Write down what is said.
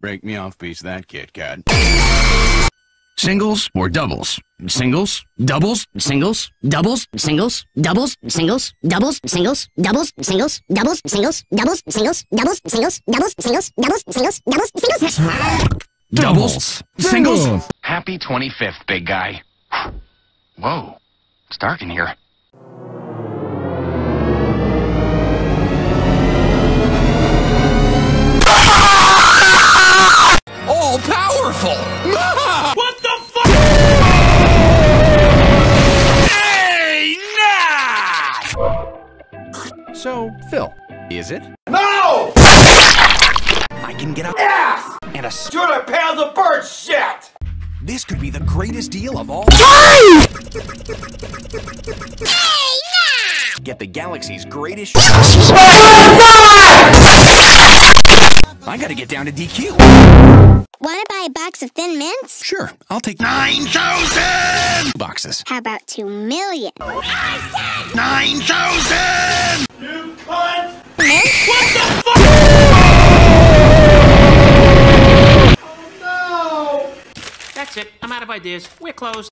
Break me off piece of that Kit Kat. Singles or doubles? Singles, doubles, Singles, doubles, singles, doubles, singles, doubles, singles, doubles, singles, doubles, singles, doubles, singles, doubles, singles, doubles, singles, doubles, singles, doubles, singles. doubles, singles. Happy 25th, big guy. Whoa, it's dark in here. Powerful. What the fuck? Hey, nah! So, Phil, is it? No! I can get a Yes! and a. Two hundred pounds of bird shit! This could be the greatest deal of all. Get the galaxy's greatest. I gotta get down to DQ. Want to buy a box of Thin Mints? Sure, I'll take 9,000 boxes. How about two million? 9,000! You cunt! Mints? Oh, no! That's it. I'm out of ideas. We're closed.